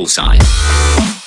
bullseye.